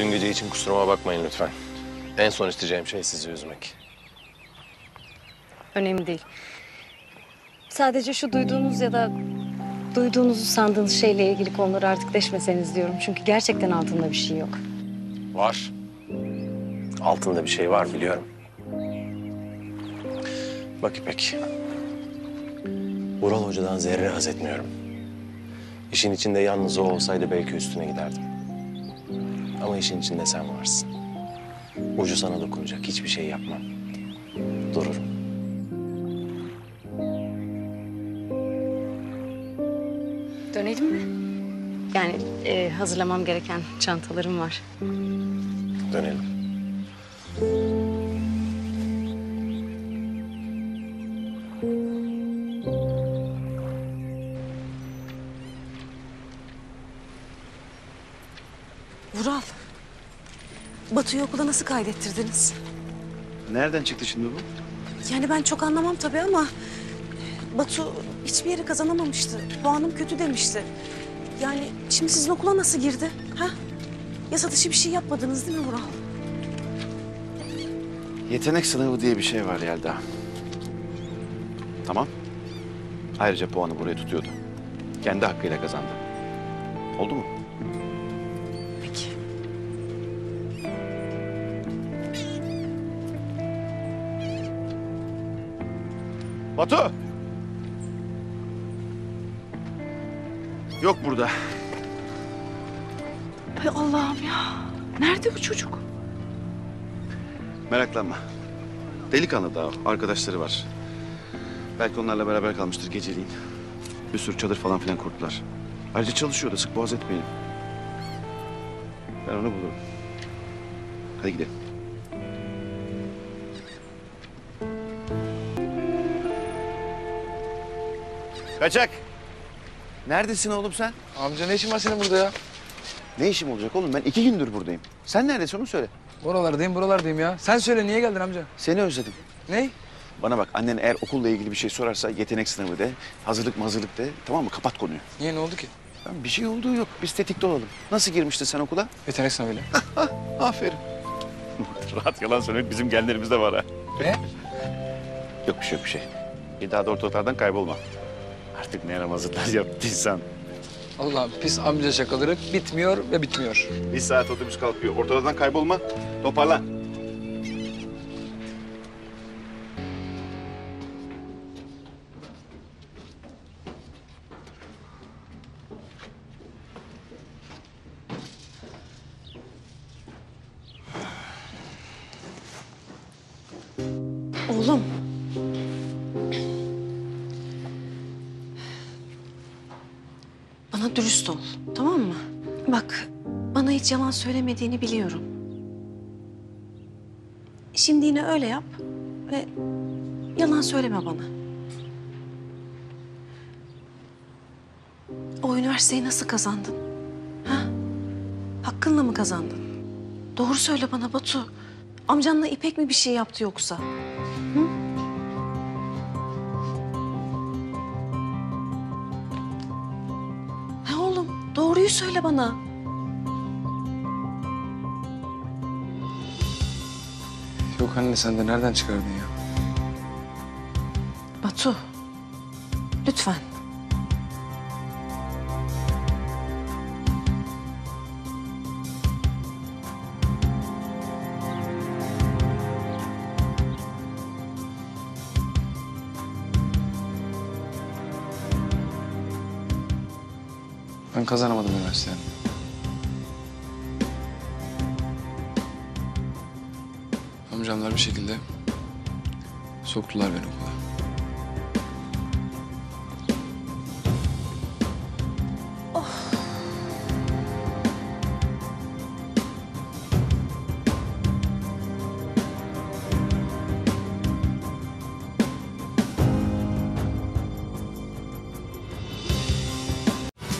Dün gece için kusuruma bakmayın lütfen. En son isteyeceğim şey sizi üzmek. Önemli değil. Sadece şu duyduğunuz ya da duyduğunuzu sandığınız şeyle ilgili konuları artık deşmeseniz diyorum. Çünkü gerçekten altında bir şey yok. Var. Altında bir şey var biliyorum. Bak İpek. Vural Hoca'dan zerre haz etmiyorum. İşin içinde yalnız o olsaydı belki üstüne giderdim. Ama işin içinde sen varsın. Ucu sana dokunacak hiçbir şey yapmam. Dururum. Dönelim mi? Yani e, hazırlamam gereken çantalarım var. Dönelim. Vural. Batu'yu okula nasıl kaydettirdiniz? Nereden çıktı şimdi bu? Yani ben çok anlamam tabii ama... Batu hiçbir yeri kazanamamıştı. Puanım kötü demişti. Yani şimdi sizin okula nasıl girdi? Ha? Yasa dışı bir şey yapmadınız değil mi Vural? Yetenek sınavı diye bir şey var Yelda. Tamam. Ayrıca puanı buraya tutuyordu. Kendi hakkıyla kazandı. Oldu mu? Batu! Yok burada. Hay Allah'ım ya. Nerede bu çocuk? Meraklanma. Delikanlı daha arkadaşları var. Belki onlarla beraber kalmıştır geceliğin. Bir sürü çadır falan filan kurdular. Ayrıca çalışıyor da sık boğaz etmeyelim. Ben onu bulurum. Hadi gidelim. Kaçak. Neredesin oğlum sen? Amca ne işin var senin burada ya? Ne işim olacak oğlum? Ben iki gündür buradayım. Sen neredesin onu söyle. Buralardayım buralardayım ya. Sen söyle niye geldin amca? Seni özledim. Ne? Bana bak annen eğer okulla ilgili bir şey sorarsa yetenek sınavı de, hazırlık mazırlık de. Tamam mı? Kapat konuyu. Niye ne oldu ki? Lan bir şey olduğu yok. Biz tetikte olalım. Nasıl girmiştin sen okula? Yetenek sınavıyla. Aferin. Rahat yalan söylemek bizim genlerimizde var ha. ne? Yok bir şey yok bir şey. Bir daha da ortalıklardan kaybolma. Artık ne yaramazlıklar yaptıysan. Allah'ım pis amca şakaları bitmiyor ve bitmiyor. Bir saat otobüs kalkıyor. Ortalardan kaybolma. Toparlan. Oğlum. Bana dürüst ol, tamam mı? Bak, bana hiç yalan söylemediğini biliyorum. Şimdi yine öyle yap ve yalan söyleme bana. O üniversiteyi nasıl kazandın? Ha? Hakkınla mı kazandın? Doğru söyle bana Batu. Amcanla İpek mi bir şey yaptı yoksa? Doğruyu söyle bana. Yok anne sen de nereden çıkardın ya? Batu, lütfen. Ben kazanamadım üniversiteyi. Amcamlar bir şekilde soktular beni okula.